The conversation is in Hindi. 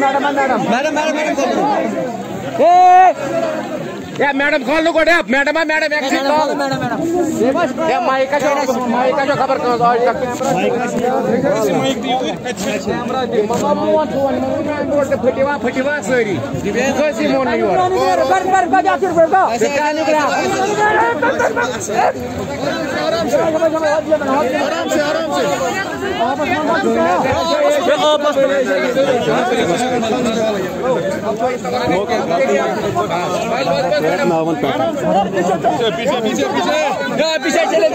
madam madam madam madam madam या मैडम कॉल नो कोडे मैडम है मैडम एक सेकंड मैडम मैडम या माइक का जो माइक का जो खबर कर आज तक माइक का माइक दी कैमरा दे मामा मोन छोन मोन फटिवा फटिवा सारी कैसे मोन नहीं बर बर बजा फिर बर का निकल आराम से आराम से आपस में आपस में पीछे पीछे पीछे पीछे चले